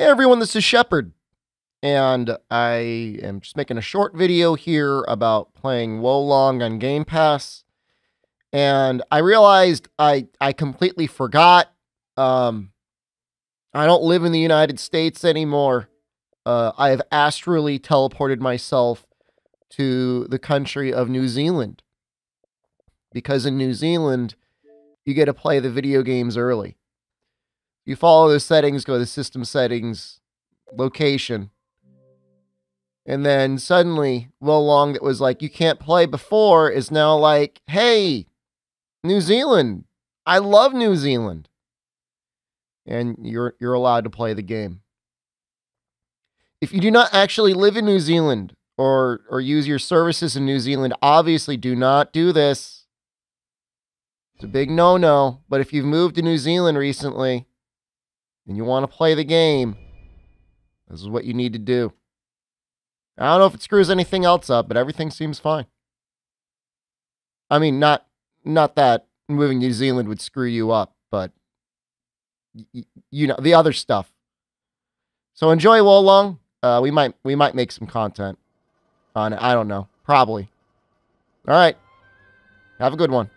Hey everyone, this is Shepard, and I am just making a short video here about playing Wo Long on Game Pass. And I realized I I completely forgot. Um, I don't live in the United States anymore. Uh, I have astrally teleported myself to the country of New Zealand because in New Zealand you get to play the video games early. You follow the settings, go to system settings, location. And then suddenly, Wo Long that was like, you can't play before is now like, hey, New Zealand. I love New Zealand. And you're you're allowed to play the game. If you do not actually live in New Zealand or or use your services in New Zealand, obviously do not do this. It's a big no-no, but if you've moved to New Zealand recently, and you want to play the game, this is what you need to do. I don't know if it screws anything else up, but everything seems fine. I mean, not not that moving New Zealand would screw you up, but you know the other stuff. So enjoy Wo Long. Uh, we might we might make some content on it. I don't know. Probably. All right. Have a good one.